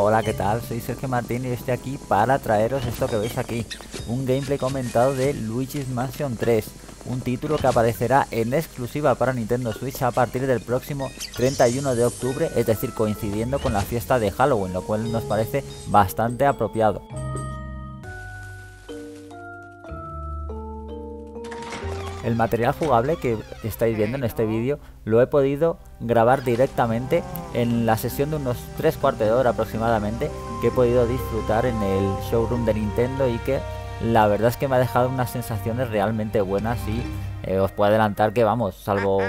Hola, ¿qué tal? Soy Sergio Martín y estoy aquí para traeros esto que veis aquí, un gameplay comentado de Luigi's Mansion 3, un título que aparecerá en exclusiva para Nintendo Switch a partir del próximo 31 de octubre, es decir, coincidiendo con la fiesta de Halloween, lo cual nos parece bastante apropiado. El material jugable que estáis viendo en este vídeo lo he podido grabar directamente en la sesión de unos 3 cuartos de hora aproximadamente que he podido disfrutar en el showroom de Nintendo y que la verdad es que me ha dejado unas sensaciones realmente buenas y eh, os puedo adelantar que vamos, salvo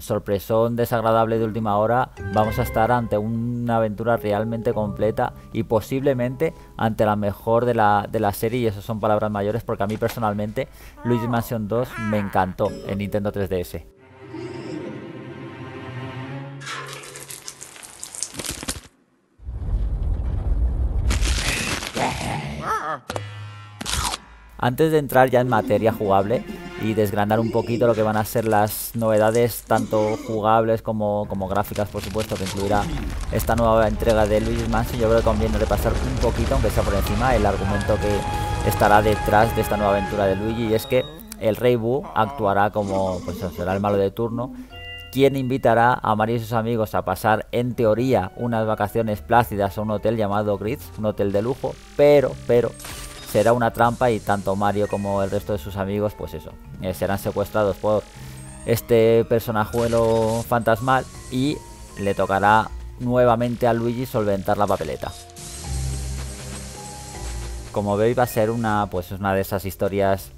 sorpresón desagradable de última hora, vamos a estar ante una aventura realmente completa y posiblemente ante la mejor de la, de la serie, y eso son palabras mayores porque a mí personalmente Luigi Mansion 2 me encantó en Nintendo 3DS. Antes de entrar ya en materia jugable, y desgranar un poquito lo que van a ser las novedades tanto jugables como, como gráficas por supuesto que incluirá esta nueva entrega de Luigi's Mansion. Yo creo que conviene repasar un poquito aunque sea por encima el argumento que estará detrás de esta nueva aventura de Luigi y es que el Rey Boo actuará como pues será el malo de turno quien invitará a Mario y sus amigos a pasar en teoría unas vacaciones plácidas a un hotel llamado Grids, un hotel de lujo, pero, pero será una trampa y tanto Mario como el resto de sus amigos, pues eso, eh, serán secuestrados por este personajuelo fantasmal y le tocará nuevamente a Luigi solventar la papeleta. Como veis va a ser una, pues una de esas historias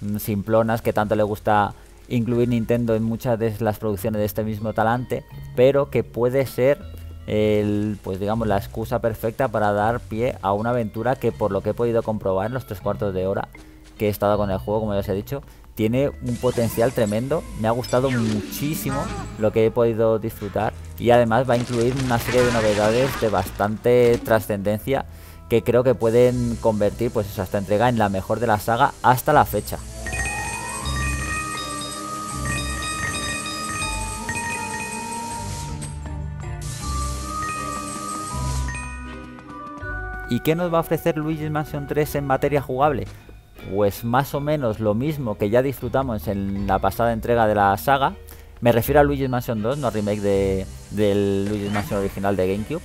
mm, simplonas que tanto le gusta incluir Nintendo en muchas de las producciones de este mismo talante, pero que puede ser el, pues digamos la excusa perfecta para dar pie a una aventura que por lo que he podido comprobar en los tres cuartos de hora que he estado con el juego, como ya os he dicho, tiene un potencial tremendo. Me ha gustado muchísimo lo que he podido disfrutar y además va a incluir una serie de novedades de bastante trascendencia que creo que pueden convertir pues esta entrega en la mejor de la saga hasta la fecha. ¿Y qué nos va a ofrecer Luigi's Mansion 3 en materia jugable? Pues más o menos lo mismo que ya disfrutamos en la pasada entrega de la saga. Me refiero a Luigi's Mansion 2, no remake de, del Luigi's Mansion original de GameCube.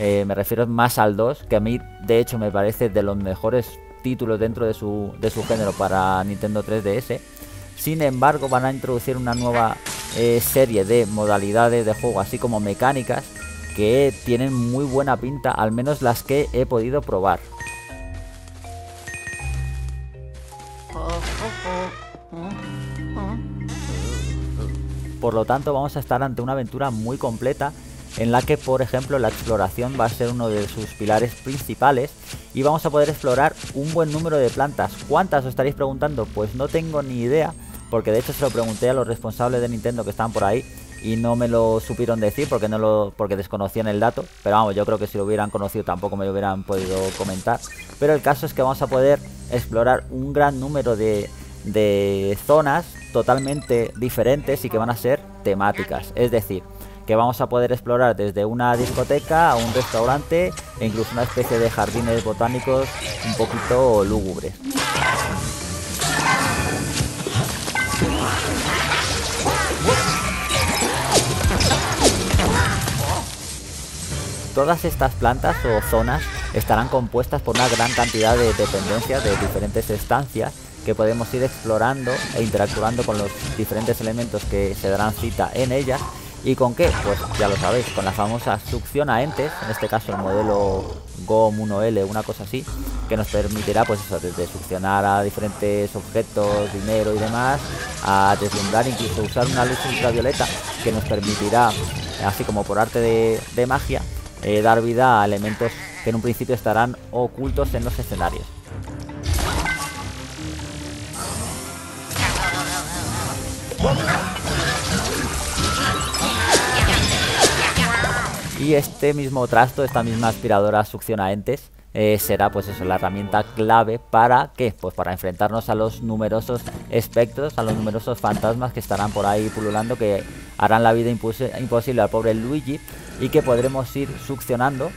Eh, me refiero más al 2, que a mí de hecho me parece de los mejores títulos dentro de su, de su género para Nintendo 3DS. Sin embargo, van a introducir una nueva eh, serie de modalidades de juego, así como mecánicas, que tienen muy buena pinta, al menos las que he podido probar. Por lo tanto vamos a estar ante una aventura muy completa en la que por ejemplo la exploración va a ser uno de sus pilares principales y vamos a poder explorar un buen número de plantas. ¿Cuántas os estaréis preguntando? Pues no tengo ni idea porque de hecho se lo pregunté a los responsables de Nintendo que estaban por ahí y no me lo supieron decir porque no lo porque desconocían el dato pero vamos yo creo que si lo hubieran conocido tampoco me lo hubieran podido comentar. Pero el caso es que vamos a poder explorar un gran número de, de zonas totalmente diferentes y que van a ser temáticas. Es decir que vamos a poder explorar desde una discoteca a un restaurante e incluso una especie de jardines botánicos un poquito lúgubres Todas estas plantas o zonas estarán compuestas por una gran cantidad de dependencias de diferentes estancias que podemos ir explorando e interactuando con los diferentes elementos que se darán cita en ellas. ¿Y con qué? Pues ya lo sabéis, con la famosa succión a entes, en este caso el modelo GOM 1L, una cosa así, que nos permitirá pues eso, desde succionar a diferentes objetos, dinero y demás, a deslumbrar, incluso usar una luz ultravioleta que nos permitirá, así como por arte de magia, eh, dar vida a elementos que en un principio estarán ocultos en los escenarios. Y este mismo trasto, esta misma aspiradora succiona entes, eh, será pues eso, la herramienta clave para ¿qué? Pues para enfrentarnos a los numerosos espectros, a los numerosos fantasmas que estarán por ahí pululando que harán la vida imposible al pobre Luigi y que podremos ir succionando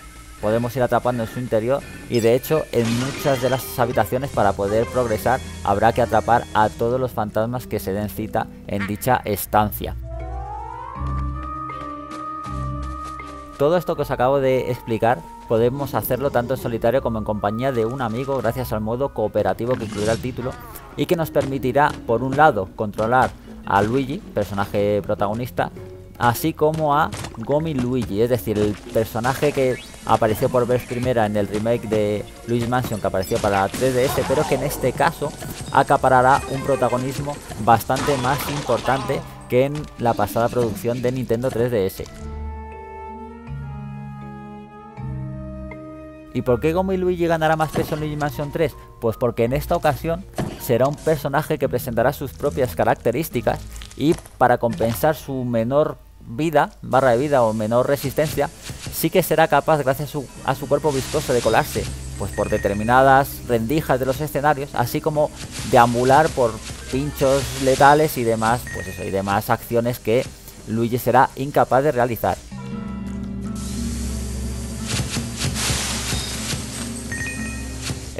podemos ir atrapando en su interior y de hecho en muchas de las habitaciones para poder progresar habrá que atrapar a todos los fantasmas que se den cita en dicha estancia. Todo esto que os acabo de explicar podemos hacerlo tanto en solitario como en compañía de un amigo gracias al modo cooperativo que incluirá el título y que nos permitirá por un lado controlar a Luigi, personaje protagonista, así como a Gomi Luigi, es decir, el personaje que apareció por vez primera en el remake de Luigi Mansion que apareció para 3DS, pero que en este caso acaparará un protagonismo bastante más importante que en la pasada producción de Nintendo 3DS. ¿Y por qué Gomi Luigi ganará más peso en Luigi Mansion 3? Pues porque en esta ocasión será un personaje que presentará sus propias características y para compensar su menor vida, barra de vida o menor resistencia, sí que será capaz, gracias a su, cuerpo vistoso, de colarse pues por determinadas rendijas de los escenarios, así como deambular por pinchos letales y demás, pues eso, y demás acciones que Luigi será incapaz de realizar.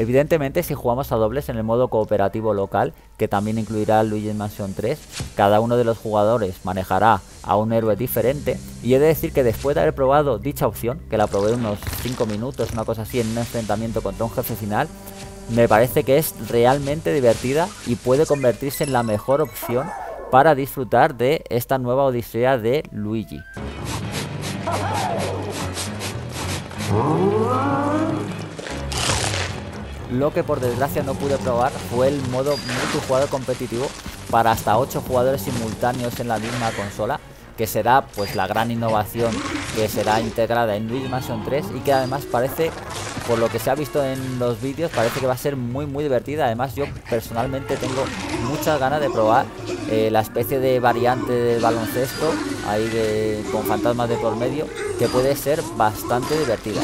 Evidentemente si jugamos a dobles en el modo cooperativo local, que también incluirá Luigi Mansion 3, cada uno de los jugadores manejará a un héroe diferente. Y he de decir que después de haber probado dicha opción, que la probé unos 5 minutos, una cosa así, en un enfrentamiento contra un jefe final, me parece que es realmente divertida y puede convertirse en la mejor opción para disfrutar de esta nueva odisea de Luigi lo que por desgracia no pude probar fue el modo multijugador competitivo para hasta 8 jugadores simultáneos en la misma consola que será pues la gran innovación que será integrada en Luigi Mansion 3 y que además parece por lo que se ha visto en los vídeos parece que va a ser muy muy divertida. Además yo personalmente tengo muchas ganas de probar eh, la especie de variante del baloncesto ahí de, con fantasmas de por medio que puede ser bastante divertida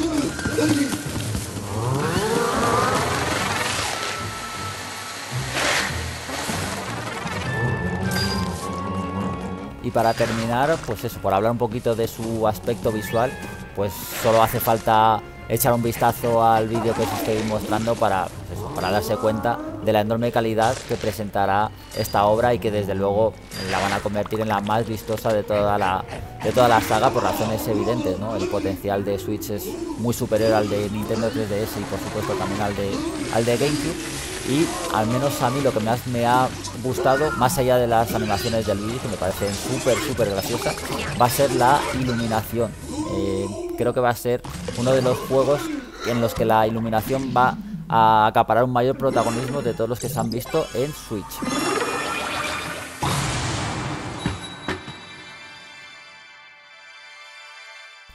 Y para terminar, pues eso, por hablar un poquito de su aspecto visual, pues solo hace falta echar un vistazo al vídeo que os estoy mostrando para, pues para darse cuenta de la enorme calidad que presentará esta obra y que desde luego la van a convertir en la más vistosa de toda la, de toda la saga por razones evidentes. ¿no? El potencial de Switch es muy superior al de Nintendo 3DS y por supuesto también al de, al de GameCube y al menos a mí lo que más me ha gustado, más allá de las animaciones del vídeo, que me parecen súper, súper graciosas, va a ser la iluminación. Eh, creo que va a ser uno de los juegos en los que la iluminación va a acaparar un mayor protagonismo de todos los que se han visto en Switch.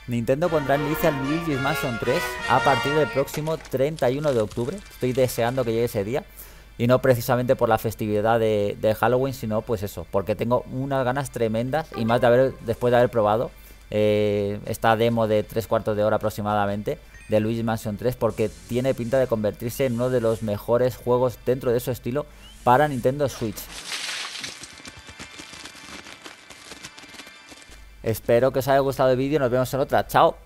Nintendo pondrá en lista Luigi's Mansion 3 a partir del próximo 31 de octubre. Estoy deseando que llegue ese día. Y no precisamente por la festividad de, Halloween, sino pues eso, porque tengo unas ganas tremendas y más de haber, después de haber probado eh, esta demo de 3 cuartos de hora aproximadamente de Luigi's Mansion 3, porque tiene pinta de convertirse en uno de los mejores juegos dentro de su estilo para Nintendo Switch. Espero que os haya gustado el vídeo. Nos vemos en otra. Chao.